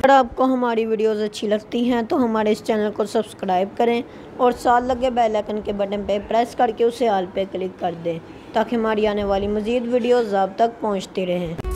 अगर आपको हमारी वीडियोस अच्छी लगती हैं तो हमारे इस चैनल को सब्सक्राइब करें और साथ लगे बेल आइकन के बटन पर प्रेस करके उसे आल पे क्लिक कर दें, ताकि हमारी आने वाली मज़ीद वीडियोज़ आप तक पहुँचती रहें।